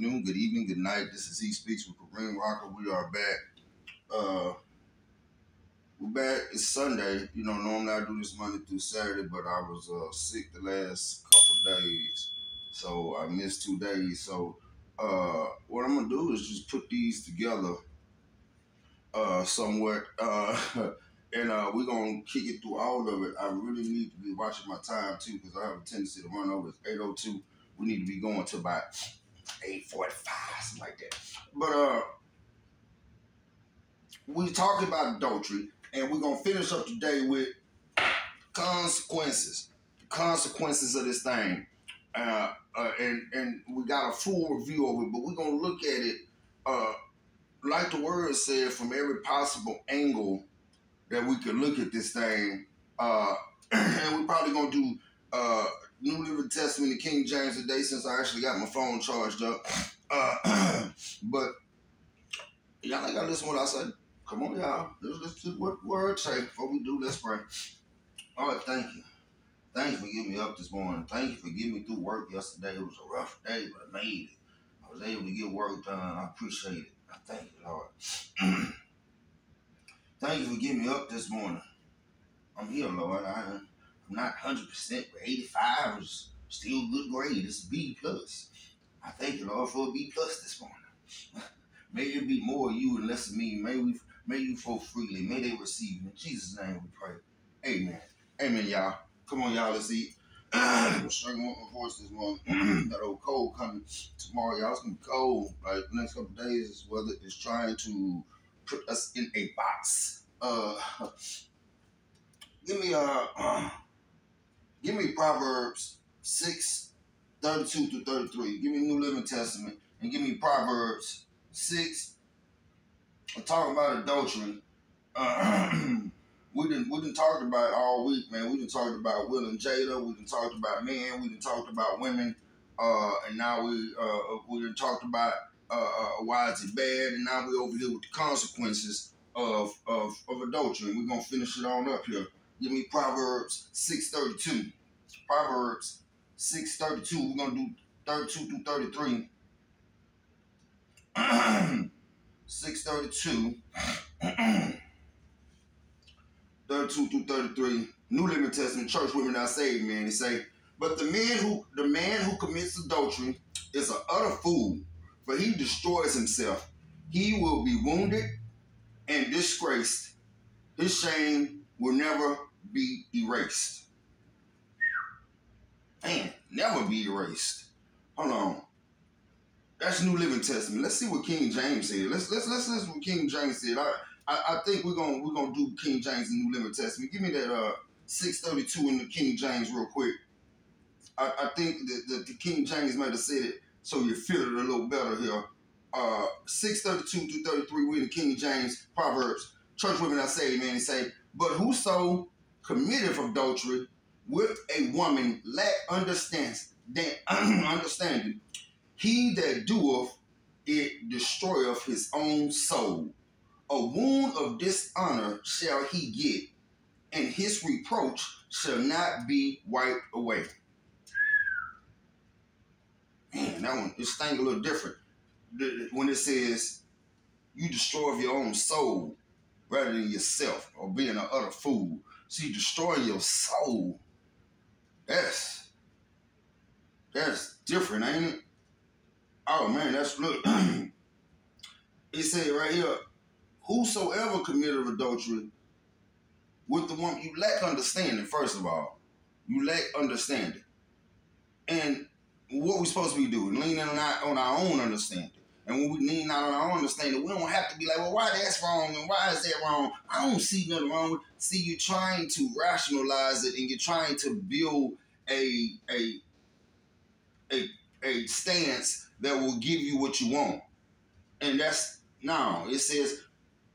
afternoon, good evening, good night. This is He Speaks with Kareem Rocker. We are back. Uh, we're back. It's Sunday. You know, normally I do this Monday through Saturday, but I was uh, sick the last couple days, so I missed two days. So, uh, what I'm gonna do is just put these together, uh, somewhat. Uh, and uh, we're gonna kick it through all of it. I really need to be watching my time too because I have a tendency to run over. It's 8:02. We need to be going to about 8:45, something like that. But uh, we talked about adultery, and we're gonna finish up today with consequences. Consequences of this thing. Uh, uh, and and we got a full review of it, but we're gonna look at it uh, like the word said from every possible angle that we could look at this thing. Uh, and we're probably gonna do uh, New Living Testament and King James today since I actually got my phone charged up. Uh, but y'all ain't gotta listen to what I said. Come on, y'all. Let's listen to what word say before we do. Let's pray. All right, thank you. Thank you for getting me up this morning. Thank you for getting me through work yesterday. It was a rough day, but I made it. I was able to get work done. I appreciate it. I thank you, Lord. Thank you for getting me up this morning. I'm here, Lord. I, am not 100%, but 85 is still good grade. It's B plus. I thank you, Lord, for a B plus this morning. may it be more of you and less of me. May we, may you flow freely. May they receive. In Jesus' name we pray. Amen. Amen, y'all. Come on, y'all. Let's eat. I'm struggling with my voice this morning. that old cold coming tomorrow, y'all. It's gonna be cold. Like the next couple days, weather is trying to put us in a box. Uh, give me a. uh, give me Proverbs six, 32 through 33. Give me New Living Testament and give me Proverbs 6. I'm talking about adultery. We didn't we didn't talk about it all week, man. We didn't talk about Will and Jada. We didn't talked about men. We didn't talked about women. Uh, and now we uh, we didn't talked about uh, uh, why is it bad, and now we're over here with the consequences of, of, of adultery. And we're to finish it on up here. Give me Proverbs 6.32. Proverbs 6.32. We're going to do 32 through 33. 632. 32 through 33. New Living Testament, church women are saved, man. They say, but the man who the man who commits adultery is an utter fool for he destroys himself. He will be wounded and disgraced. His shame will never be erased. Man, never be erased. Hold on. That's New Living Testament. Let's see what King James said. Let's let's let's listen what King James said. I, I, I think we're gonna we're gonna do King James and New Living Testament. Give me that uh 632 in the King James real quick. I, I think that, that the King James might have said it so you feel it a little better here. Uh, 632 through 33, we in the King James Proverbs. Church women I say, man, they say, but whoso committeth adultery with a woman lack that understanding, he that doeth it destroyeth his own soul. A wound of dishonor shall he get, and his reproach shall not be wiped away man, that one, it thing a little different. When it says you destroy your own soul rather than yourself or being an utter fool. So you destroy your soul. That's that's different, ain't it? Oh man, that's look. it said right here, whosoever committed adultery with the woman, you lack understanding, first of all. You lack understanding. And what we supposed to be doing, leaning on our, on our own understanding. And when we lean out on our own understanding, we don't have to be like, well, why that's wrong and why is that wrong? I don't see nothing wrong with. See, you trying to rationalize it and you're trying to build a a a a stance that will give you what you want. And that's no. It says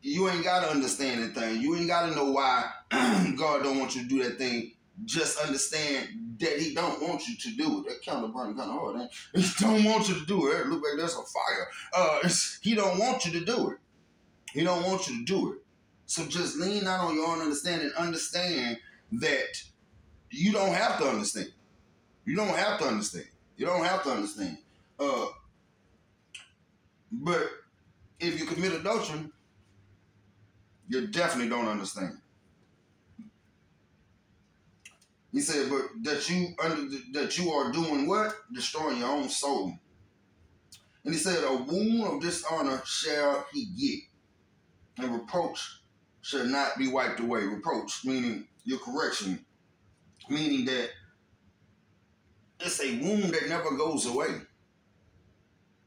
you ain't gotta understand that thing. You ain't gotta know why God don't want you to do that thing. Just understand that he don't want you to do it. That of burning kind of hard, ain't He don't want you to do it. Look like there's a fire. Uh, he don't want you to do it. He don't want you to do it. So just lean out on your own understanding. Understand that you don't have to understand. You don't have to understand. You don't have to understand. Uh, but if you commit adultery, you definitely don't understand. He said, but that you under that you are doing what? Destroying your own soul. And he said, a wound of dishonor shall he get, and reproach shall not be wiped away. Reproach meaning your correction, meaning that it's a wound that never goes away.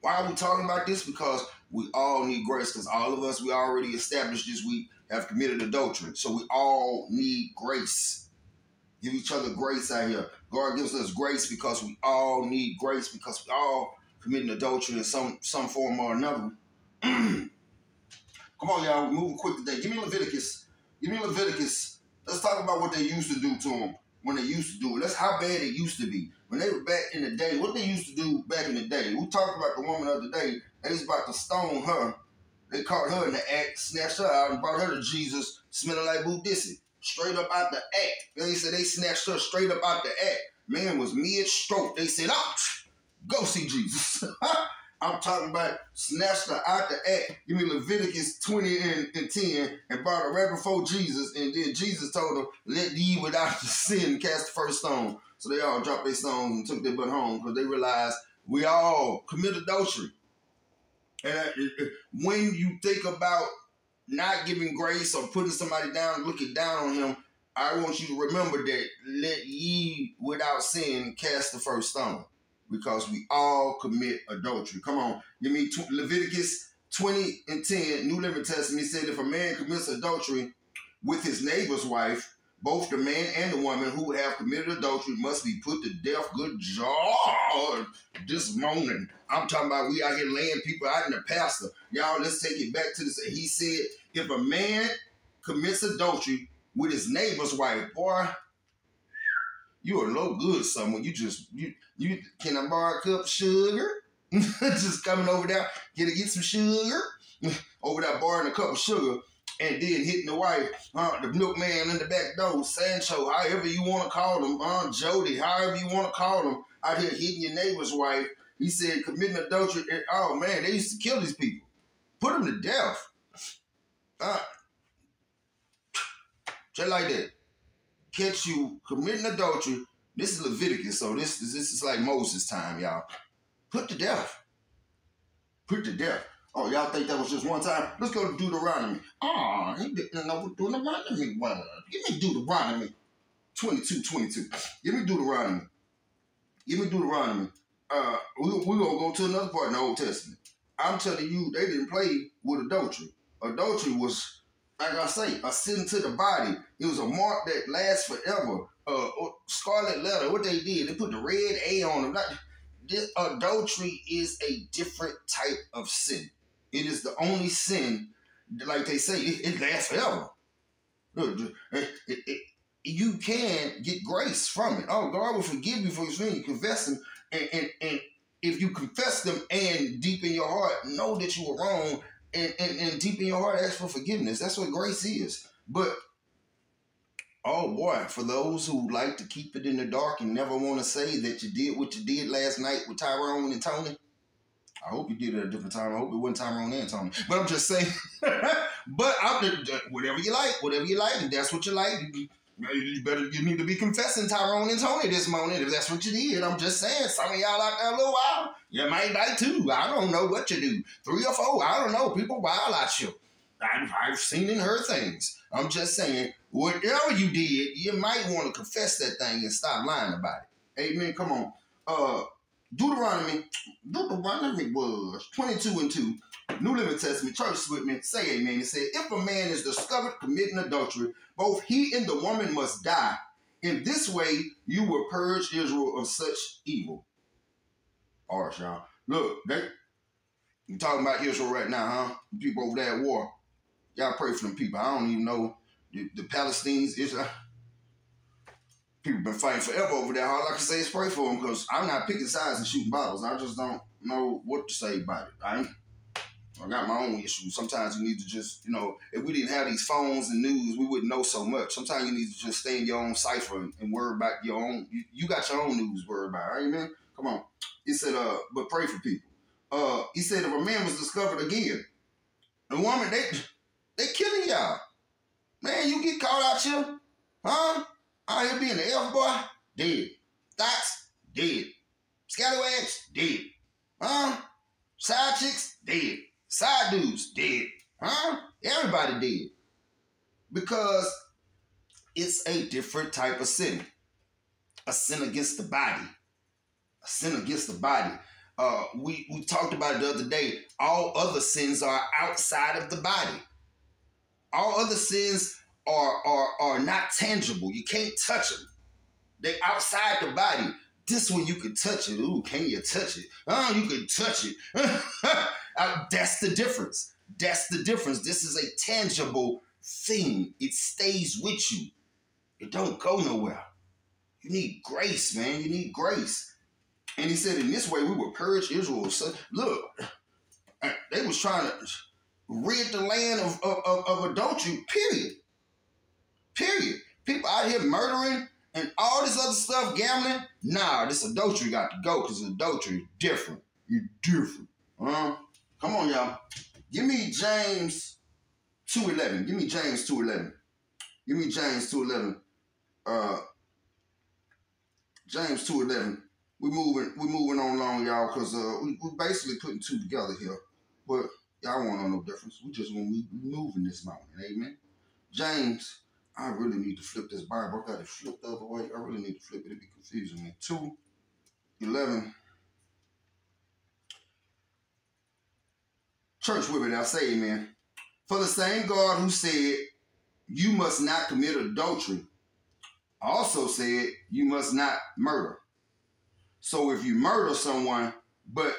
Why are we talking about this? Because we all need grace. Because all of us, we already established this week, have committed adultery. So we all need grace. Give each other grace out here. God gives us grace because we all need grace because we all committing adultery in some some form or another. Come on, y'all. We're moving quick today. Give me Leviticus. Give me Leviticus. Let's talk about what they used to do to them when they used to do it. That's how bad it used to be. When they were back in the day, what they used to do back in the day. We talked about the woman of the day. They was about to stone her. They caught her in the act, snatched her out, and brought her to Jesus, smelling like Boo Dissy. Straight up out the act. They said they snatched her straight up out the act. Man was mid-stroke. They said, ouch, go see Jesus. I'm talking about snatched her out the act. Give me Leviticus 20 and, and 10 and brought her right before Jesus. And then Jesus told them, let ye without sin cast the first stone. So they all dropped their stones and took their butt home because they realized we all commit adultery. And uh, uh, uh, when you think about not giving grace or putting somebody down, looking down on him, I want you to remember that let ye without sin cast the first stone because we all commit adultery. Come on, give me Leviticus 20 and 10, New Living Testament said if a man commits adultery with his neighbor's wife, both the man and the woman who have committed adultery must be put to death. Good job this morning. I'm talking about we out here laying people out in the pastor. Y'all, let's take it back to this. He said, if a man commits adultery with his neighbor's wife, boy, you are no good someone. You just you you can I borrow a cup of sugar? just coming over there, get to get some sugar. over there borrowing a cup of sugar and then hitting the wife, uh, the milkman in the back door, Sancho, however you want to call him, uh, Jody, however you want to call him, out here hitting your neighbor's wife. He said committing adultery. And, oh man, they used to kill these people, put them to death. Uh, just like that. Catch you committing adultery. This is Leviticus, so this, this is like Moses' time, y'all. Put to death. Put to death. Oh, y'all think that was just one time? Let's go to Deuteronomy. Oh, he didn't know what Deuteronomy was. Give me Deuteronomy 22, 22. Give me Deuteronomy. Give me Deuteronomy. Uh, we, we're going to go to another part in the Old Testament. I'm telling you, they didn't play with adultery. Adultery was, like I say, a sin to the body. It was a mark that lasts forever. Uh, scarlet letter, what they did, they put the red A on them. this adultery is a different type of sin. It is the only sin, like they say, it, it lasts forever. It, it, eh, eh, eh, you can get grace from it. Oh, God will forgive you for your sin. You confess them, and, and, and if you confess them and deep in your heart know that you were wrong, and, and, and deep in your heart ask for forgiveness. That's what grace is. But oh boy, for those who like to keep it in the dark and never want to say that you did what you did last night with Tyrone and Tony, I hope you did it at a different time. I hope it wasn't Tyrone and Tony. But I'm just saying. but I'm whatever you like, whatever you like, if that's what you like, you better you need to be confessing Tyrone and Tony this morning if that's what you did. I'm just saying, some of y'all out there a little while, you might die too. I don't know what you do. Three or four, I don't know. People wild out you. I've, I've seen and heard things. I'm just saying, whatever you did, you might want to confess that thing and stop lying about it. Amen. Come on. Uh Deuteronomy, Deuteronomy was 22 and 2. New Living Testament, church with me, say amen. It said, if a man is discovered committing adultery, both he and the woman must die. In this way, you will purge Israel of such evil. All right, y'all. Look, they, you talking about Israel right now, huh? People over there at war. Y'all pray for them people. I don't even know the, the Palestinians, Israel people been fighting forever over there. All I can say is pray for them because I'm not picking sides and shooting bottles. I just don't know what to say about it. I I got my own issues. Sometimes you need to just, you know, if we didn't have these phones and news, we wouldn't know so much. Sometimes you need to just stay in your own cipher and, and worry about your own. You, you, got your own news worry about. Amen. Come on. He said, uh, but pray for people. Uh, he said if a man was discovered again, the woman they they killing y'all. Man, you get caught out here, huh? Out here being the F boy, dead. Thoughts, dead. Scallywags, dead. Huh? Side chicks, dead. Side dudes, dead. Huh? Everybody dead. Because it's a different type of sin. A sin against the body. A sin against the body. Uh, we, we talked about it the other day. All other sins are outside of the body. All other sins are, are, are not tangible. You can't touch them. They outside the body. This one you can touch it. Ooh, can you touch it? Oh, you can touch it. uh, that's the difference. That's the difference. This is a tangible thing. It stays with you. It don't go nowhere. You need grace, man. You need grace. And he said, in this way, we will purge Israel. So, look, uh, they was trying to rid the land of, of, of, of adultery, period. Period. People out here murdering and all this other stuff, gambling. Nah, this adultery got to go because adultery is different. You're different. Huh? Come on, y'all. Give me James 2.11. Give me James 2.11. Give me James 2.11. Uh, James 2.11 We're moving we moving on along, y'all, because uh, we we basically putting two together here. But y'all won't know no difference. We just want to move in this mountain. Amen. James, I really need to flip this Bible. I got it flipped the other way. I really need to flip it. It'd be confusing me. 2, 11. Church it, I'll say amen. For the same God who said, You must not commit adultery, also said, You must not murder. So if you murder someone but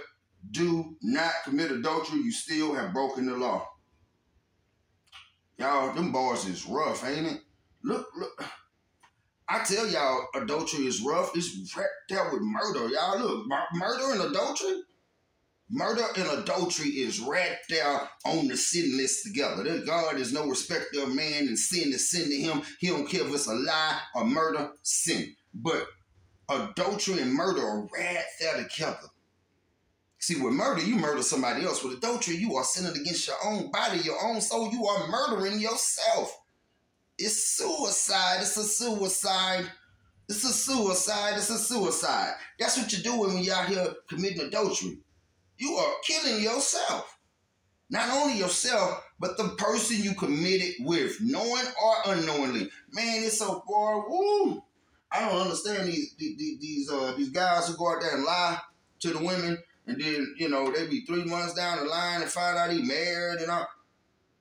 do not commit adultery, you still have broken the law. Y'all, them bars is rough, ain't it? Look, look. I tell y'all, adultery is rough. It's right there with murder. Y'all, look, murder and adultery. Murder and adultery is right there on the sin list together. That God is no respecter of man, and sin is sin to him. He don't care if it's a lie or murder, sin. But adultery and murder are right there together. See, with murder, you murder somebody else. With adultery, you are sinning against your own body, your own soul. You are murdering yourself. It's suicide. It's a suicide. It's a suicide. It's a suicide. That's what you're doing when you're out here committing adultery. You are killing yourself. Not only yourself, but the person you committed with, knowing or unknowingly. Man, it's so far. Woo! I don't understand these these these, uh, these guys who go out there and lie to the women, and then you know they be three months down the line and find out he married and all.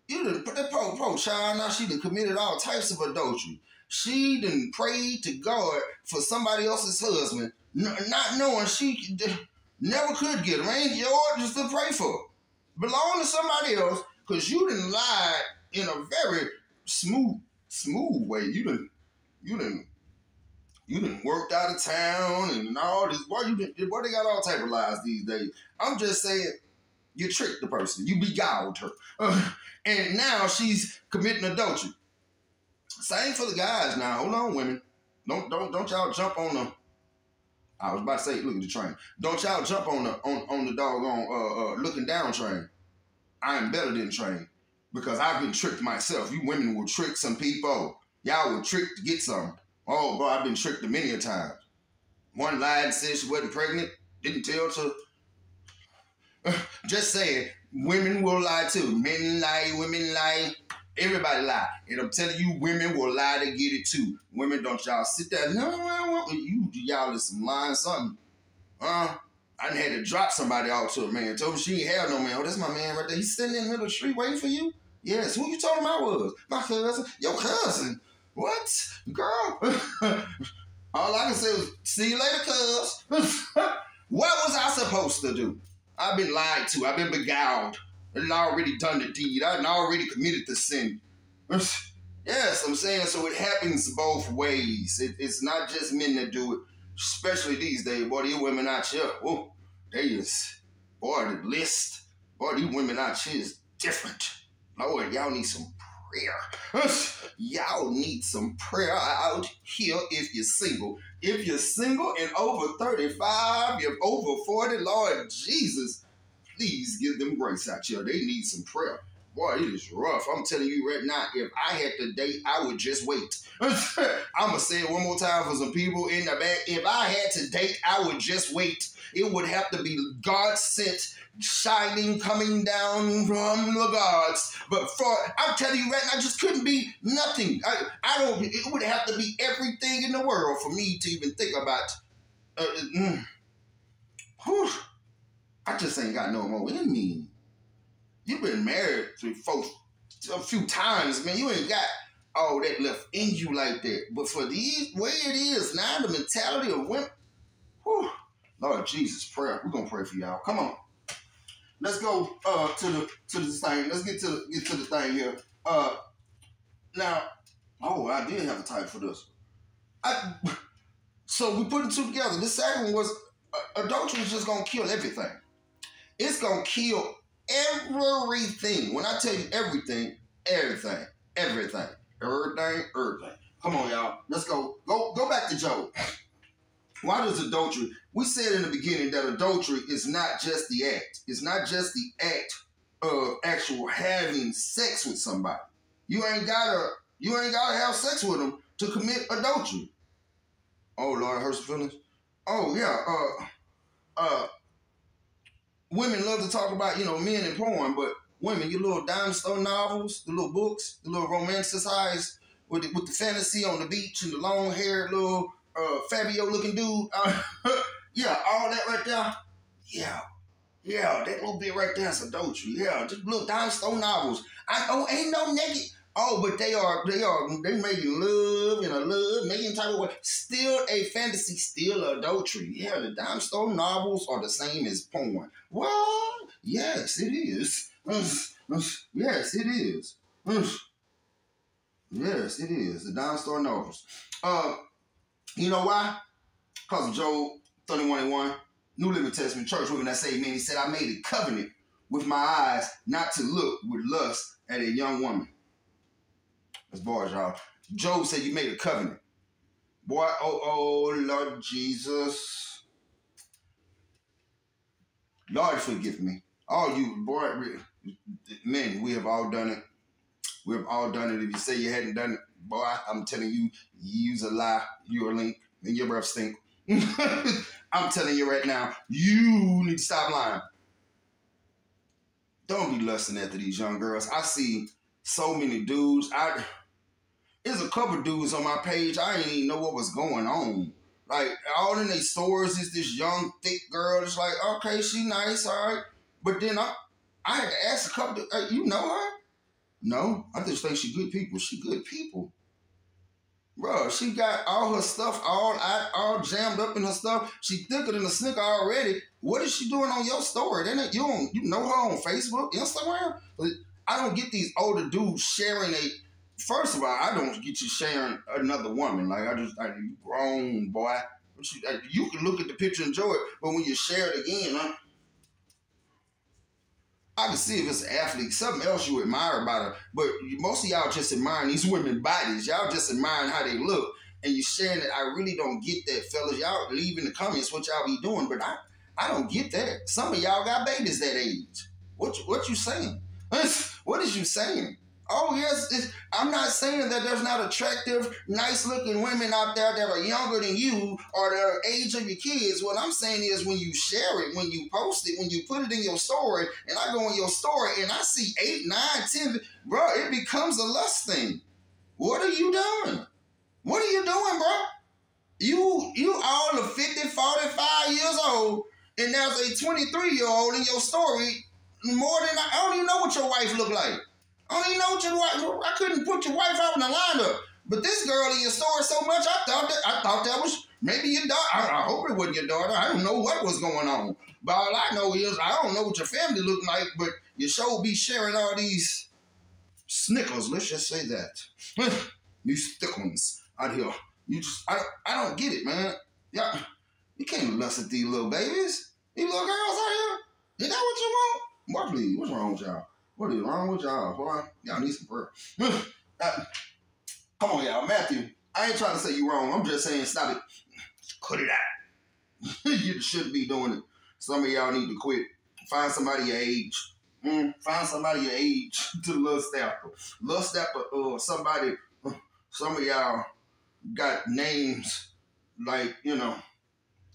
You didn't put that poor poor child now. She done committed all types of adultery. She done prayed to God for somebody else's husband, not knowing she never could get him. Ain't yours just to pray for. Belong to somebody else because you didn't lie in a very smooth smooth way. You didn't you didn't you done worked out of town and all this. Boy, you done, boy, they got all type of lies these days. I'm just saying, you tricked the person. You beguiled her. Uh, and now she's committing adultery. Same for the guys now. Hold on, women. Don't don't don't y'all jump on the I was about to say, look at the train. Don't y'all jump on the on, on the doggone uh, uh, looking down train. I am better than train because I've been tricked myself. You women will trick some people. Y'all will trick to get some. Oh, bro, I've been tricked many a times. One lied and said she wasn't pregnant, didn't tell to. Just saying, women will lie too. Men lie, women lie, everybody lie. And I'm telling you, women will lie to get it too. Women, don't y'all sit there. No, I want you. Y'all is some lying something. Huh? I had to drop somebody off to a man. Told me she ain't have no man. Oh, that's my man right there. He's sitting in the middle of the street waiting for you. Yes. Who you told him I was? My cousin. Your cousin. What? Girl. All I can say is, see you later, cuz. what was I supposed to do? I've been lied to. I've been beguiled. I've already done the deed. I've already committed the sin. yes, I'm saying so it happens both ways. It, it's not just men that do it, especially these days. Boy, these women out here, whoa, they is, boy, the list, Boy, these women out here is different. Lord, y'all need some prayer. y'all need some prayer out here if you're single. If you're single and over 35, you're over 40, Lord Jesus, please give them grace out here. They need some prayer. Boy, it is rough. I'm telling you right now, if I had to date, I would just wait. I'm going to say it one more time for some people in the back. If I had to date, I would just wait. It would have to be God sent, shining, coming down from the gods. But for, I'm telling you right now, I just couldn't be nothing. I, I don't, it would have to be everything in the world for me to even think about. Uh, mm, whew, I just ain't got no more in me you've been married three, four, a few times, man. You ain't got all that left in you like that. But for the way it is now, the mentality of women, whew, Lord Jesus, prayer. We're gonna pray for y'all. Come on. Let's go uh, to the to the thing. Let's get to get to the thing here. Uh, now, oh, I did have a type for this. I, so we put the two together. The second was uh, adultery is just gonna kill everything. It's gonna kill everything. When I tell you everything, everything, everything, everything, everything. Come on, y'all. Let's go. Go go back to Job. Why does adultery? We said in the beginning that adultery is not just the act. It's not just the act of actual having sex with somebody. You ain't gotta you ain't gotta have sex with them to commit adultery. Oh Lord, I hurt some feelings. Oh yeah, uh uh women love to talk about, you know, men and porn, but women, your little dime store novels, the little books, the little romanticized with the, with the fantasy on the beach and the long haired little uh, Fabio looking dude. Uh, yeah, all that right there. Yeah. Yeah, that little bit right there is adultery. Yeah, just little store novels. I oh ain't no naked Oh, but they are they are they making love in a love making type of way. Still a fantasy, still adultery. Yeah, the dime store novels are the same as porn. Well, yes, it is. Yes, it is. Yes, it is. The dime store novels. Uh, you know why? Because of Job 31 and 1, New Living Testament, church women that say, man, he said, I made a covenant with my eyes not to look with lust at a young woman. That's bars, y'all. Job said you made a covenant. Boy, oh, oh, Lord Jesus. Lord, forgive me. All you, boy, men, we have all done it. We have all done it. If you say you hadn't done it, boy, I'm telling you, you use a lie, you're a link, and your breath stink. I'm telling you right now, you need to stop lying. Don't be lusting after these young girls. I see so many dudes. I there's a couple dudes on my page. I didn't even know what was going on. Like all in their stores is this young thick girl. It's like okay, she nice, all right. But then I, I had to ask a couple. Of, you know her? No, I just think she good people. She good people. Bro, she got all her stuff all out, all jammed up in her stuff. She thicker than a snicker already. What is she doing on your story? Then you don't you know her on Facebook, Instagram? I don't get these older dudes sharing a. First of all, I don't get you sharing another woman. Like I just, I, you grown boy. You, you, can look at the picture and enjoy it, but when you share it again, huh? I can see if it's an athlete, something else you admire about her. But most of y'all just admiring these women bodies. Y'all just admiring how they look, and you saying that I really don't get that, fellas. Y'all leave in the comments what y'all be doing, but I, I don't get that. Some of y'all got babies that age. What, what you saying? what is you saying? Oh yes, I'm not saying that there's not attractive, nice-looking women out there that are younger than you or are age of your kids. What I'm saying is when you share it, when you post it, when you put it in your story, and I go in your story and I see eight, nine, ten, bro, it becomes a lust thing. What are you doing? What are you doing, bro? You you all are 50, 45 years old, and there's a 23 year old in your story more than I, I don't even know what your wife look like. I don't even know what your wife. I couldn't put your wife out in the lineup. But this girl in your story so much, I thought that I thought that was maybe your daughter. I, I hope it wasn't your daughter. I don't know what was going on. But all I know is I don't know what your family look like. But you show be sharing all these snickers. Let's just say that these thick ones out here. You just I I don't get it, man. Yeah, you can't lust at these little babies. These little girls out here. Is that what you want? Boy, please, what's wrong with y'all? What is wrong with y'all, boy? Y'all need some prayer. uh, come on, y'all. Matthew, I ain't trying to say you wrong. I'm just saying stop it. Cut it out. you shouldn't be doing it. Some of y'all need to quit. Find somebody your age. Mm, find somebody your age to lust after. Lust after uh, somebody. Uh, some of y'all got names like, you know,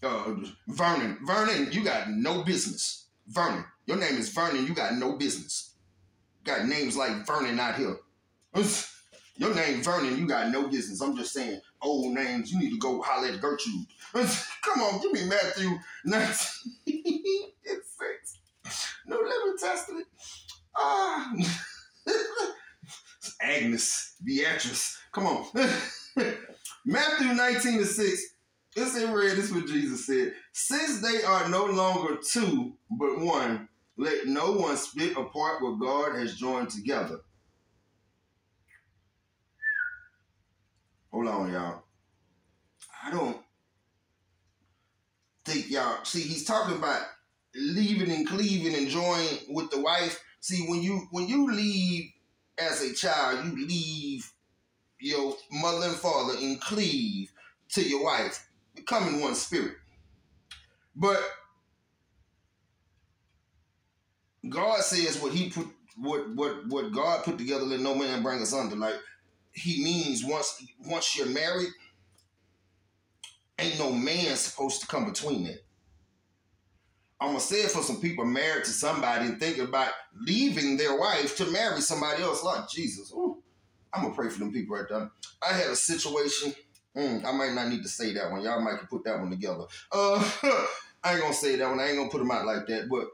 uh, Vernon. Vernon, you got no business. Vernon. Your name is Vernon. You got no business. Got names like Vernon out here. Your name Vernon. You got no business. I'm just saying old names. You need to go holler at Gertrude. Come on, give me Matthew 19. no, let me test it. Ah. Agnes, Beatrice. Come on. Matthew 19 to 6. It's in red. This is what Jesus said. Since they are no longer two, but one, let no one split apart what God has joined together. Hold on, y'all. I don't think y'all see he's talking about leaving and cleaving and joining with the wife. See, when you when you leave as a child, you leave your mother and father and cleave to your wife, becoming one spirit. But God says what He put, what what what God put together, let no man bring us under. Like He means once once you're married, ain't no man supposed to come between it. I'm gonna say it for some people married to somebody and thinking about leaving their wife to marry somebody else. Like Jesus, Ooh, I'm gonna pray for them people right there. I had a situation. Mm, I might not need to say that one. Y'all might put that one together. Uh, I ain't gonna say that one. I ain't gonna put them out like that. But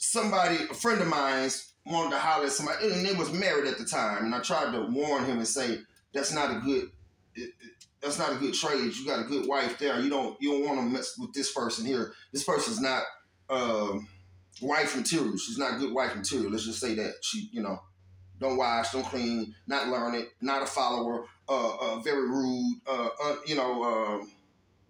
somebody, a friend of mine's, wanted to holler at somebody, and they was married at the time, and I tried to warn him and say that's not a good. That's not a good trade. You got a good wife there. You don't you don't want to mess with this person here. This person's not um, wife material. She's not good wife material. Let's just say that she, you know, don't wash, don't clean, not learn it, not a follower, uh, uh very rude, uh, uh you know, um,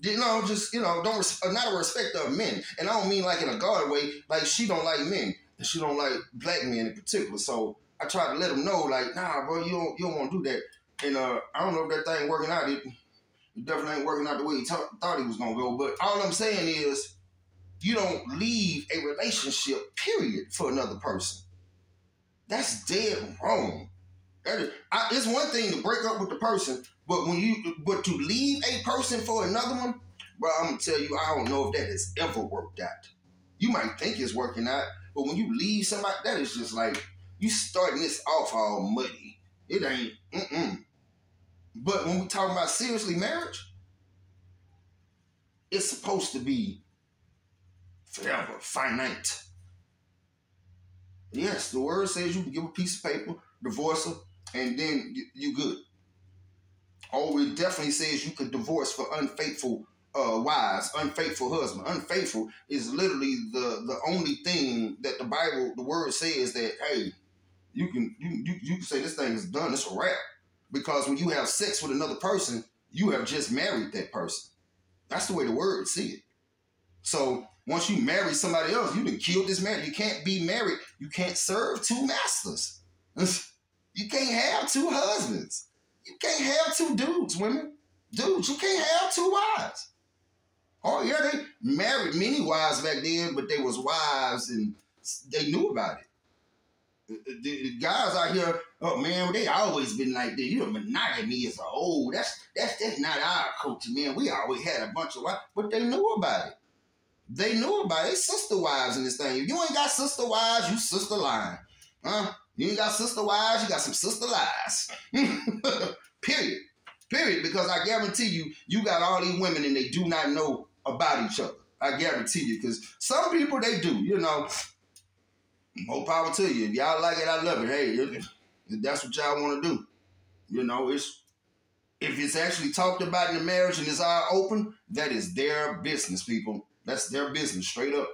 you know, just you know, don't res- not a respect of men, and I don't mean like in a guard way. Like she don't like men, and she don't like black men in particular. So I try to let them know, like, nah, bro, you don't you don't want to do that. And uh, I don't know if that thing working out. It, it definitely ain't working out the way he t- thought he was gonna go. But all I'm saying is, you don't leave a relationship, period, for another person. That's dead wrong. I, it's one thing to break up with the person, but when you but to leave a person for another one, bro, I'm gonna tell you, I don't know if that has ever worked out. You might think it's working out, but when you leave somebody, that is just like you starting this off all muddy. It ain't. Mm-mm. But when we talk about seriously marriage, it's supposed to be forever, finite. Yes, the word says you can give a piece of paper, divorce her, and then you good. Oh, it definitely says you could divorce for unfaithful uh, wives, unfaithful husband. Unfaithful is literally the the only thing that the Bible, the word says that hey, you can you you, you can say this thing is done. It's a wrap. Because when you have sex with another person, you have just married that person. That's the way the word see it. So once you marry somebody else, you have killed this marriage. You can't be married. You can't serve two masters. you can't have two husbands. You can't have two dudes, women. Dudes, you can't have two wives. Oh yeah, they married many wives back then, but they was wives and they knew about it the guys out here, oh man, they always been like that. You know, monogamy is a old. That's that's that's not our culture, man. We always had a bunch of wives, but they knew about it. They knew about it. They sister wives in this thing. If you ain't got sister wives, you sister lying, huh? You ain't got sister wives, you got some sister lies. Period. Period. Because I guarantee you, you got all these women and they do not know about each other. I guarantee you, because some people they do. You know, more power to you. If y'all like it, I love it. Hey, that's what y'all want to do. You know, it's if it's actually talked about in the marriage and it's all open, that is their business, people. That's their business, straight up.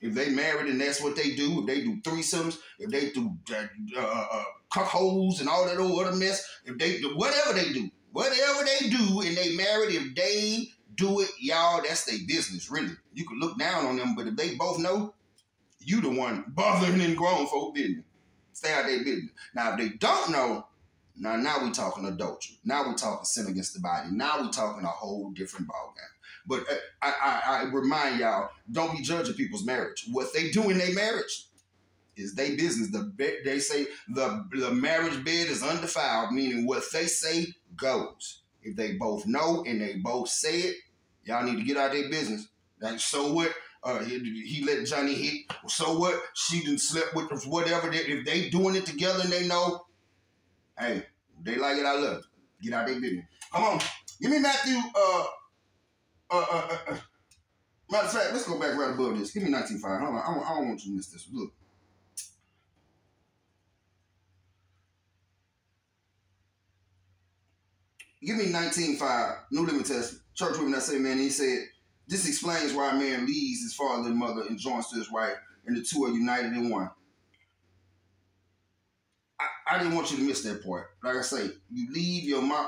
If they married and that's what they do, if they do threesomes, if they do uh, uh, uh cuckolds and all that old other mess, if they do whatever they do, whatever they do and they married, if they do it, y'all, that's their business, really. You can look down on them, but if they both know, you the one bothering and grown folk business. Stay out their business. Now, if they don't know, now now we talking adultery. Now we talking sin against the body. Now we talking a whole different ballgame. But uh, I, I, I remind y'all, don't be judging people's marriage. What they do in their marriage is their business. The they say the the marriage bed is undefiled, meaning what they say goes. If they both know and they both say it, y'all need to get out of their business. Like, so what? Uh, he, he, let Johnny hit. So what? She didn't slept with whatever. They, if they doing it together and they know, hey, they like it. I love it. Get out their business. Come on, give me Matthew. Uh, uh, uh, uh, uh. Matter of fact, let's go back right above this. Give me 19.5. Hold on. I don't, I don't want you to miss this. Look. Give me 19.5, New Living Testament. Church women that say, man, he said, this explains why a man leaves his father and mother and joins to his wife, and the two are united in one. I, I didn't want you to miss that part. Like I say, you leave your mom,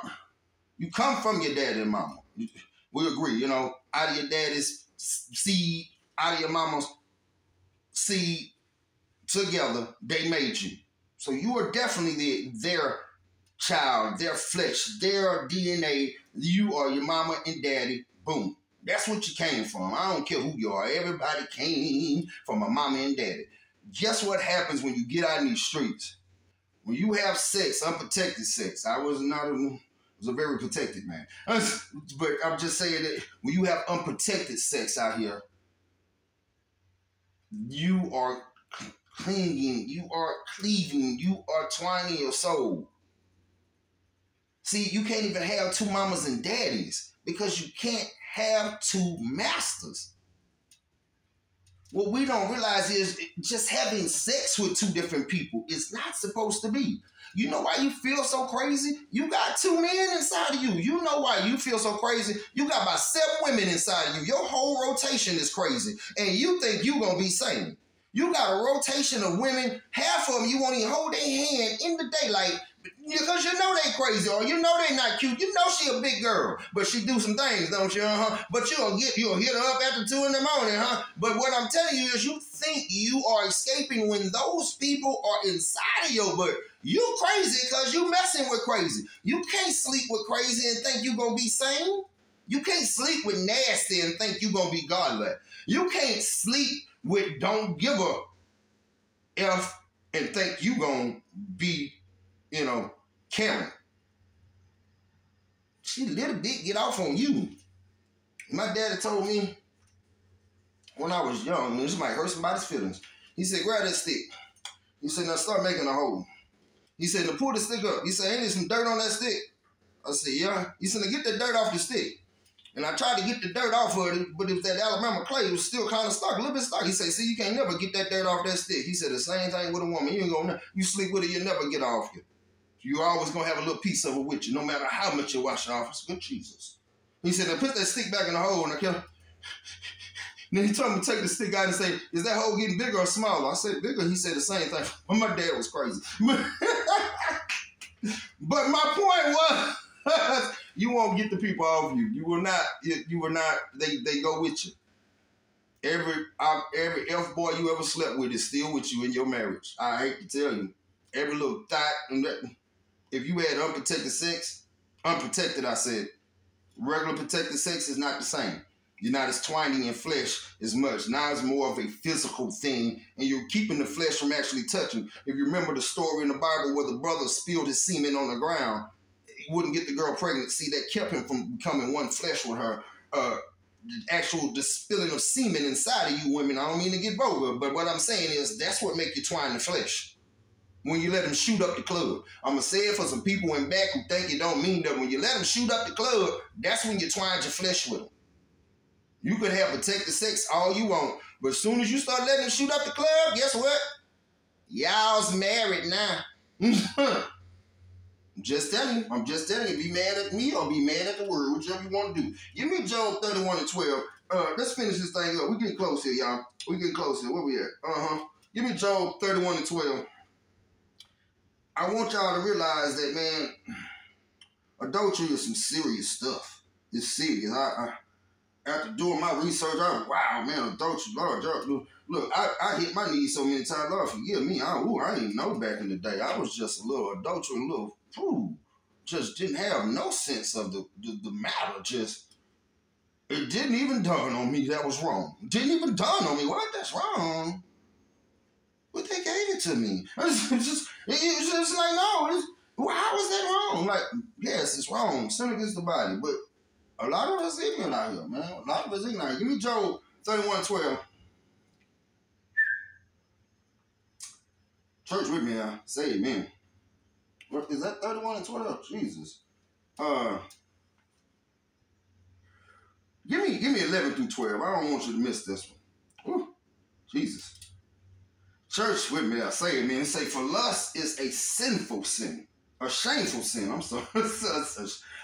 you come from your dad and mama. We agree, you know, out of your daddy's seed, out of your mama's seed, together, they made you. So you are definitely the, their child, their flesh, their DNA. You are your mama and daddy. Boom. That's what you came from. I don't care who you are. Everybody came from a mama and daddy. Guess what happens when you get out in these streets? When you have sex, unprotected sex. I was not a was a very protected man. But I'm just saying that when you have unprotected sex out here, you are clinging, you are cleaving, you are twining your soul. See, you can't even have two mamas and daddies because you can't have two masters. What we don't realize is just having sex with two different people is not supposed to be. You know why you feel so crazy? You got two men inside of you. You know why you feel so crazy? You got about seven women inside of you. Your whole rotation is crazy. And you think you going to be sane. You got a rotation of women. Half of them you won't even hold their hand in the daylight because you know they crazy or you know they not cute. You know she a big girl, but she do some things, don't you? Uh-huh. But you'll get you'll hit her up after two in the morning, huh? But what I'm telling you is you think you are escaping when those people are inside of your but you crazy because you messing with crazy. You can't sleep with crazy and think you gonna be sane. You can't sleep with nasty and think you gonna be godly. You can't sleep with don't give a f and think you gonna be, you know, Karen. She little bit get off on you. My daddy told me when I was young, this might hurt somebody's feelings. He said, grab that stick. He said, now start making a hole. He said, to pull the stick up. He said, ain't there some dirt on that stick? I said, yeah. He said, get the dirt off the stick. And I tried to get the dirt off of it, but if that Alabama clay was still kind of stuck, a little bit stuck. He said, see, you can't never get that dirt off that stick. He said, the same thing with a woman. You ain't gonna, you sleep with her, you never get off you. You're always gonna have a little piece of it with you, no matter how much you wash it off. It's good Jesus. He said, now put that stick back in the hole. And I kept, then he told me to take the stick out and say, is that hole getting bigger or smaller? I said, bigger. He said the same thing. My dad was crazy. but my point was, you won't get the people off you. You will not. You will not. They they go with you. Every every F boy you ever slept with is still with you in your marriage. I hate to tell you. Every little thought and that. If you had unprotected sex, unprotected, I said, regular protected sex is not the same. You're not as twining in flesh as much. Now it's more of a physical thing, and you're keeping the flesh from actually touching. If you remember the story in the Bible where the brother spilled his semen on the ground, he wouldn't get the girl pregnant. See, that kept him from becoming one flesh with her. Uh, the actual the spilling of semen inside of you women. I don't mean to get vulgar, but what I'm saying is that's what make you twine the flesh. When you let them shoot up the club, I'm gonna say it for some people in back who think it don't mean that. When you let them shoot up the club, that's when you twine your flesh with them. You could have protected sex all you want, but as soon as you start letting them shoot up the club, guess what? Y'all's married now. I'm just telling you. I'm just telling you. Be mad at me or be mad at the word, whichever you want to do. Give me Job 31 and 12. Uh, let's finish this thing up. We're getting close here, y'all. We're getting close here. Where we at? Uh-huh. Give me Job 31 and 12. I want y'all to realize that, man, adultery is some serious stuff. It's serious. I, I after doing my research, I was, wow, man, adultery, Lord, uh, look, look, I, I hit my knees so many times, Lord, forgive me. I, ooh, I didn't know back in the day. I was just a little adultery, a little, ooh, just didn't have no sense of the, the, the matter. Just, it didn't even dawn on me that was wrong. It didn't even dawn on me, what, that's wrong. But they gave it to me. It's just, it's just like, no, well, how is that wrong? Like, yes, it's wrong. Sin against the body. But a lot of us ignorant out here, man. A lot of us ignorant. Give me Job 31 12. Church with me now. Say amen. What is that 31 and 12? Jesus. Uh give me give me 11 through 12. I don't want you to miss this one. Jesus. Church with me, I say amen. Say for lust is a sinful sin a shameful sin. I'm sorry,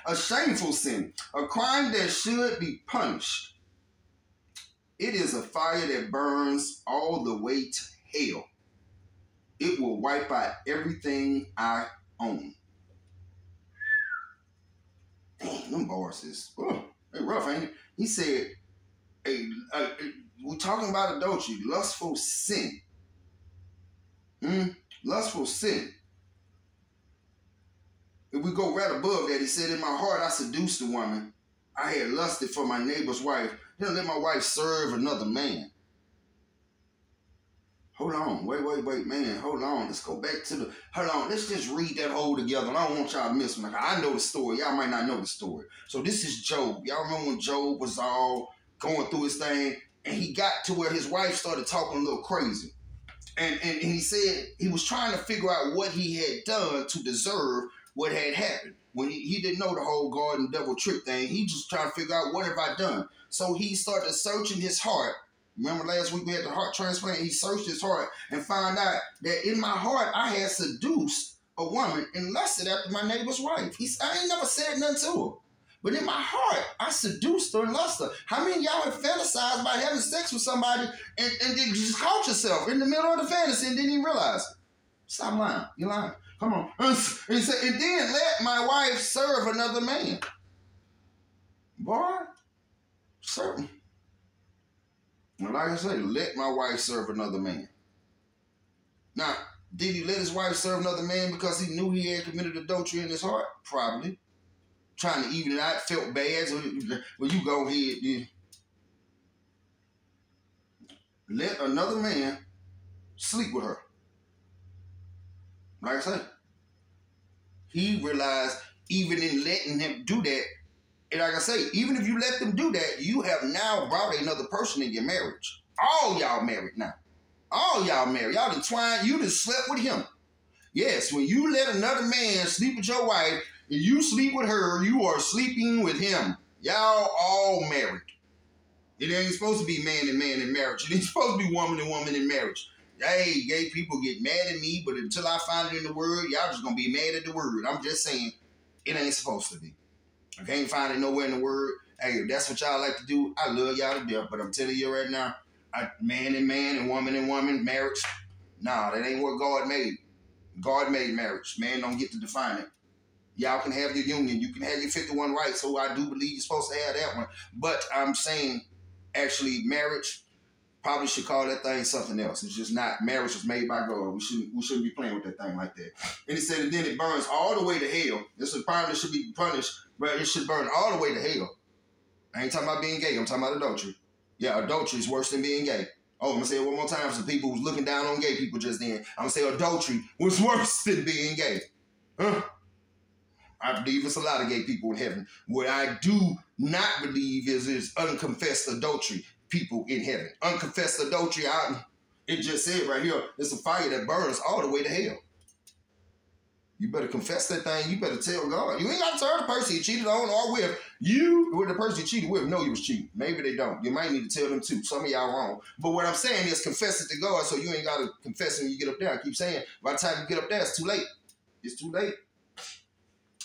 a shameful sin, a crime that should be punished. It is a fire that burns all the way to hell. It will wipe out everything I own. Damn, them bars is oh, they rough, ain't it? He said, "A, we're talking about adultery, lustful sin. Hmm? Lustful sin if we go right above that, he said, In my heart I seduced a woman. I had lusted for my neighbor's wife. Then let my wife serve another man. Hold on, wait, wait, wait, man, hold on. Let's go back to the. Hold on, let's just read that whole together. I don't want y'all to miss one. I know the story. Y'all might not know the story. So this is Job. Y'all remember when Job was all going through his thing, and he got to where his wife started talking a little crazy, and and, and he said he was trying to figure out what he had done to deserve what had happened. When he, he didn't know the whole garden devil trick thing, he just trying to figure out what have I done. So he started searching his heart. Remember last week we had the heart transplant? He searched his heart and found out that in my heart I had seduced a woman and lusted after my neighbor's wife. He, I ain't never said nothing to her. But in my heart, I seduced her and lust her. How many y'all have fantasized about having sex with somebody and, and just caught yourself in the middle of the fantasy and didn't even realize? Stop lying. You're lying. Come on. He said, and then let my wife serve another man. Boy, serve. And like I say, let my wife serve another man. Now, did he let his wife serve another man because he knew he had committed adultery in his heart? Probably. Trying to even it out, felt bad. So, well, you go ahead. Let another man sleep with her. Like I said, he realized even in letting him do that, and like I say, even if you let them do that, you have now brought another person in your marriage. All y'all married now. All y'all married. Y'all entwined. You just slept with him. Yes, when you let another man sleep with your wife and you sleep with her, you are sleeping with him. Y'all all married. It ain't supposed to be man and man in marriage. It ain't supposed to be woman and woman in marriage hey, gay people get mad at me, but until I find it in the word, y'all just gonna be mad at the word. I'm just saying, it ain't supposed to be. I can't find it nowhere in the word. Hey, if that's what y'all like to do, I love y'all to death. But I'm telling you right now, I, man and man and woman and woman, marriage, nah, that ain't what God made. God made marriage. Man don't get to define it. Y'all can have your union. You can have your 51 rights. So I do believe you're supposed to have that one. But I'm saying, actually, marriage probably should call that thing something else. It's just not marriage was made by God. We shouldn't we shouldn't be playing with that thing like that. And he said, and then it burns all the way to hell. This is crime should be punished, but it should burn all the way to hell. I ain't talking about being gay. I'm talking about adultery. Yeah, adultery is worse than being gay. Oh, I'm gonna say it one more time for people who's looking down on gay people just then. I'm gonna say adultery was worse than being gay. Huh? I believe it's a lot of gay people in heaven. What I do not believe is is unconfessed adultery people in heaven. Unconfessed adultery, I, it just said right here, it's a fire that burns all the way to hell. You better confess that thing. You better tell God. You ain't got to tell the person you cheated on or with. You, with the person you cheated with, know you was cheating. Maybe they don't. You might need to tell them too. Some of y'all wrong. But what I'm saying is confess it to God so you ain't got to confess it when you get up there. I keep saying, by the time you get up there, it's too late. It's too late.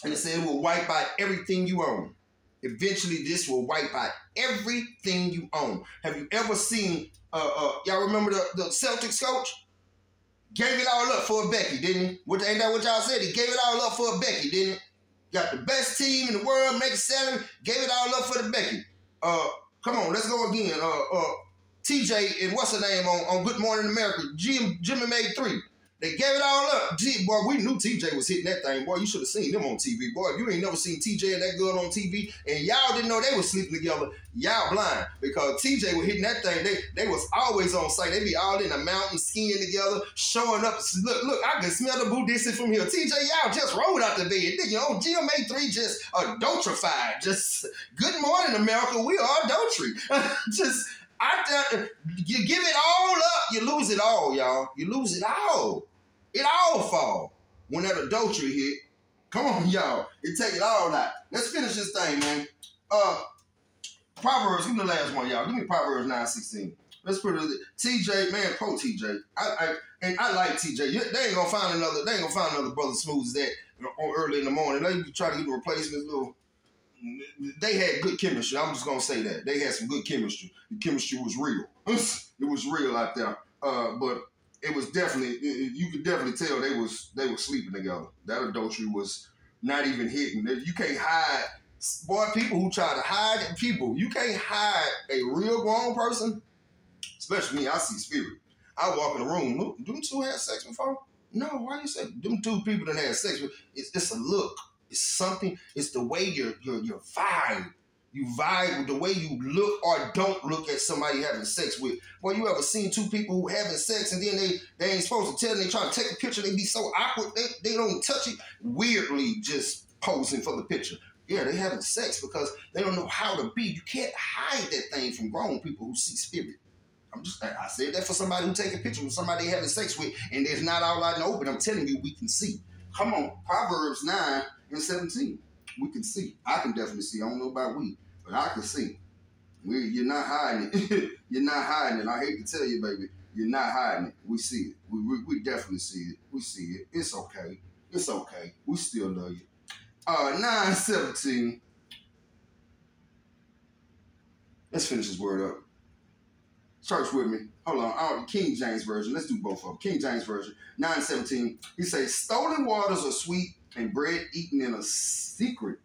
And it said it will wipe out everything you own. Eventually, this will wipe out everything you own. Have you ever seen, uh, uh, y'all remember the, the Celtics coach? Gave it all up for Becky, didn't he? What, ain't that what y'all said? He gave it all up for Becky, didn't he? Got the best team in the world, make salary, gave it all up for the Becky. Uh, Come on, let's go again. Uh, uh, TJ and what's her name on, on Good Morning America? Jim, Jimmy made three. They gave it all up. Gee, boy, we knew TJ was hitting that thing. Boy, you should have seen them on TV. Boy, if you ain't never seen TJ and that girl on TV, and y'all didn't know they was sleeping together, y'all blind. Because TJ was hitting that thing. They they was always on site. They be all in the mountain skiing together, showing up. Look, look, I can smell the Buddhist from here. TJ, y'all just rolled out the bed. You know, GMA3 just adulterified. Just good morning, America. We are adultery. just I you give it all up, you lose it all, y'all. You lose it all. It all fall when that adultery hit. Come on, y'all. It take it all out. Let's finish this thing, man. Uh Proverbs, give me the last one, y'all. Give me Proverbs 916. Let's put it TJ, man, pro TJ. I, I and I like TJ. They ain't gonna find another, they ain't gonna find another brother smooth as that early in the morning. They try to get a replacement little they had good chemistry. I'm just gonna say that they had some good chemistry. The chemistry was real. it was real out there. Uh, but it was definitely you could definitely tell they was they were sleeping together. That adultery was not even hidden. You can't hide. Boy, people who try to hide people, you can't hide a real grown person. Especially me, I see spirit. I walk in the room. Them two had sex before? No, why you say them two people that had sex? It's, it's a look. It's something. It's the way your your your vibe. You vibe with the way you look or don't look at somebody having sex with. Boy, you ever seen two people who having sex and then they they ain't supposed to tell them they trying to take a picture, they be so awkward, they, they don't touch it, weirdly just posing for the picture. Yeah, they having sex because they don't know how to be. You can't hide that thing from grown people who see spirit. I'm just I said that for somebody who take a picture with somebody having sex with and it's not all out in the open. I'm telling you, we can see. Come on, Proverbs 9 and 17. We can see. I can definitely see. I don't know about we, but I can see. We, you're not hiding it. you're not hiding it. I hate to tell you, baby, you're not hiding it. We see it. We, we, we definitely see it. We see it. It's okay. It's okay. We still love you. Uh, 917. Let's finish this word up. Church with me. Hold on. Oh, King James Version. Let's do both of them. King James Version. 917. He says, Stolen waters are sweet and bread eaten in a secret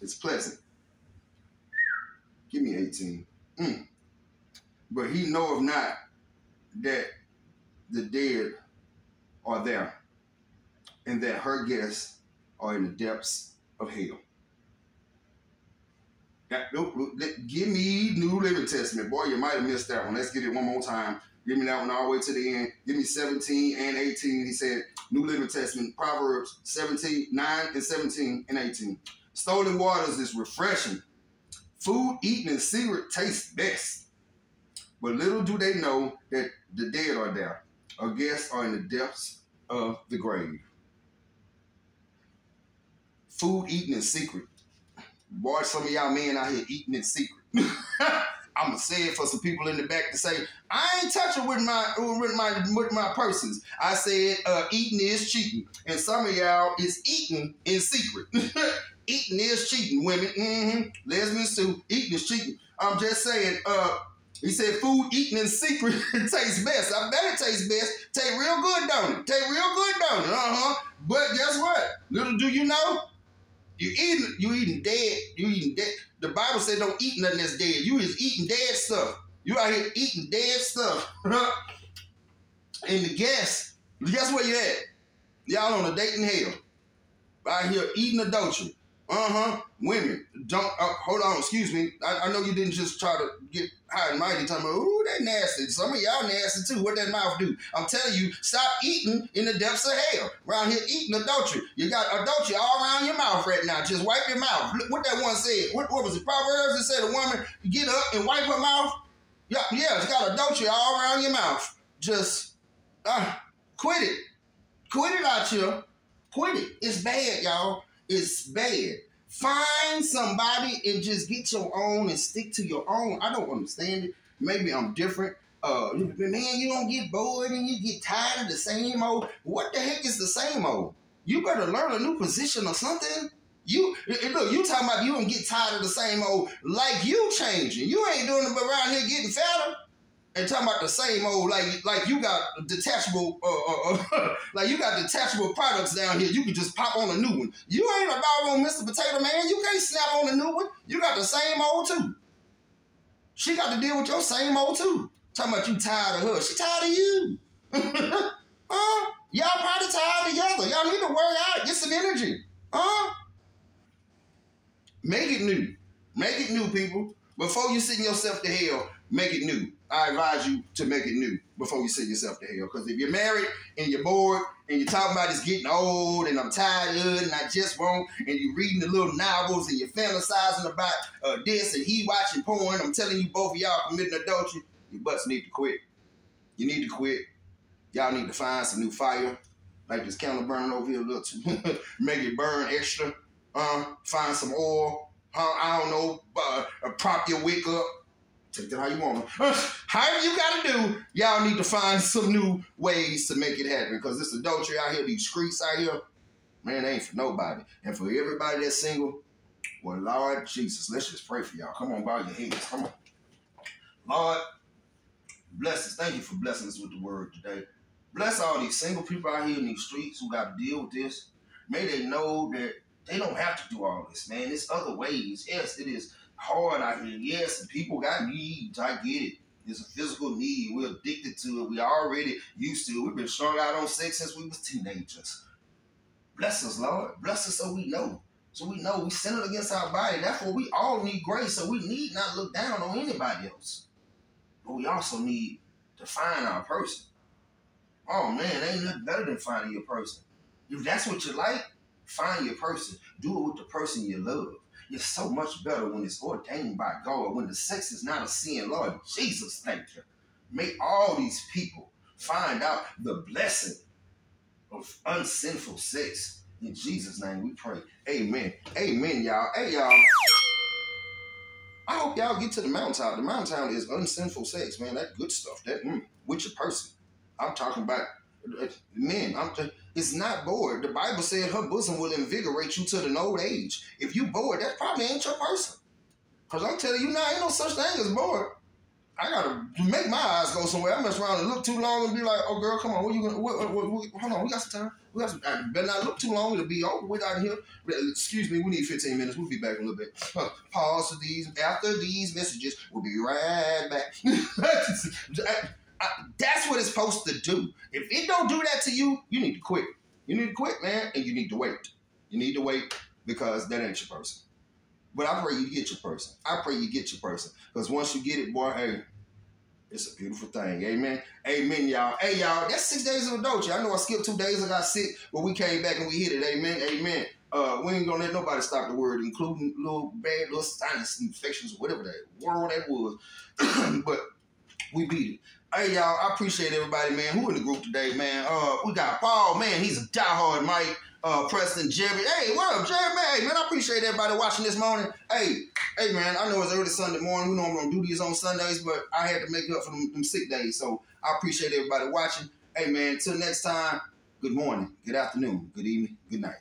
is pleasant. Give me 18. Mm. But he knoweth not that the dead are there and that her guests are in the depths of hell. Give me New Living Testament. Boy, you might have missed that one. Let's get it one more time. Give me that one all the way to the end. Give me 17 and 18. He said, New Living Testament, Proverbs 17, 9 and 17 and 18. Stolen waters is refreshing. Food eaten in secret tastes best. But little do they know that the dead are there. Our guests are in the depths of the grave. Food eaten in secret. Boy, some of y'all men out here eating in secret. Say it for some people in the back to say I ain't touching with my with my with my persons. I said uh, eating is cheating, and some of y'all is eating in secret. eating is cheating, women. Mm-hmm. Lesbians too. Eating is cheating. I'm just saying. Uh, he said food eaten in secret tastes best. I bet it tastes best. Taste real good, don't it? Taste real good, don't it? Uh huh. But guess what? Little do you know, you eating you eating dead. You eating dead. The Bible said don't eat nothing that's dead. You is eating dead stuff. You out here eating dead stuff. and the guess, guess where you at? Y'all on a date in hell. Out here eating adultery. Uh-huh. Women. Don't uh, hold on, excuse me. I, I, know you didn't just try to get high and mighty talking about, ooh, they nasty. Some of y'all nasty too. What that mouth do? I'm telling you, stop eating in the depths of hell. Around here eating adultery. You got adultery all around your mouth right now. Just wipe your mouth. Look what that one said. What, what was it? Proverbs? It said a woman get up and wipe her mouth. Yeah, yeah, it's got adultery all around your mouth. Just uh, quit it. Quit it out here. Quit it. It's bad, y'all. It's bad. Find somebody and just get your own and stick to your own. I don't understand it. Maybe I'm different. Uh, man, you don't get bored and you get tired of the same old. What the heck is the same old? You better learn a new position or something. You look, you talking about you don't get tired of the same old like you changing. You ain't doing it around here getting fatter and talking about the same old like like you got detachable uh, uh, uh like you got detachable products down here. You can just pop on a new one. You ain't a doggone Mr. Potato Man. You can't snap on a new one. You got the same old too. She got to deal with your same old too. Talking about you tired of her. She tired of you. huh? Y'all probably tired together. Y'all need to work out. Get some energy. Huh? Make it new. Make it new, people. Before you send yourself to hell, make it new. I advise you to make it new before you send yourself to hell. Because if you're married and you're bored and you're talking about it's getting old and I'm tired of it and I just won't, and you're reading the little novels and you're fantasizing about uh, this and he watching porn, I'm telling you, both of y'all committing adultery, your butts need to quit. You need to quit. Y'all need to find some new fire. Like this candle burning over here too. Make it burn extra. Uh, find some oil. Uh, I don't know. Uh, prop your wick up Take that how you want. However you got to do, y'all need to find some new ways to make it happen because this adultery out here, these streets out here, man, ain't for nobody. And for everybody that's single, well, Lord Jesus, let's just pray for y'all. Come on, bow your heads. Come on. Lord, bless us. Thank you for blessing us with the word today. Bless all these single people out here in these streets who got to deal with this. May they know that they don't have to do all this, man. There's other ways. Yes, it is hard out here. Yes, people got needs. I get it. It's a physical need. We're addicted to it. We already used to it. We've been strung out on sex since we was teenagers. Bless us, Lord. Bless us so we know. So we know we sin against our body. Therefore, we all need grace. So we need not look down on anybody else. But we also need to find our person. Oh man, ain't nothing better than finding your person. If that's what you like, find your person. Do it with the person you love. It's so much better when it's ordained by God, when the sex is not a sin. Lord Jesus, thank you. May all these people find out the blessing of unsinful sex. In Jesus' name we pray. Amen. Amen, y'all. Hey, y'all. I hope y'all get to the mountaintop. The mountaintop is unsinful sex, man. That good stuff. That mm, with your person. I'm talking about men. I'm t- it's not bored. The Bible said her bosom will invigorate you to an old age. If you bored, that probably ain't your person. Cause I'm telling you now, ain't no such thing as bored. I gotta make my eyes go somewhere. I mess around and look too long and be like, "Oh, girl, come on, what you gonna? What, what, what, hold on, we got some time. We got some. I better not look too long. It'll be over with out here. Uh, excuse me, we need 15 minutes. We'll be back in a little bit. Pause for these. After these messages, we'll be right back. I, that's what it's supposed to do. If it don't do that to you, you need to quit. You need to quit, man, and you need to wait. You need to wait because that ain't your person. But I pray you get your person. I pray you get your person. Because once you get it, boy, hey, it's a beautiful thing. Amen. Amen, y'all. Hey, y'all, that's six days of adultery. I know I skipped two days. I got sick, but we came back and we hit it. Amen. Amen. Uh, we ain't gonna let nobody stop the word, including little bad little sinus infections, whatever that world that was. but we beat it. Hey y'all, I appreciate everybody, man. Who in the group today, man? Uh, we got Paul, man. He's a diehard Mike. Uh, Preston, Jerry. Hey, what up, Jerry? Man, hey, man, I appreciate everybody watching this morning. Hey, hey, man, I know it's early Sunday morning. We I'm gonna do these on Sundays, but I had to make up for them, them sick days. So I appreciate everybody watching. Hey, man, till next time. Good morning, good afternoon, good evening, good night.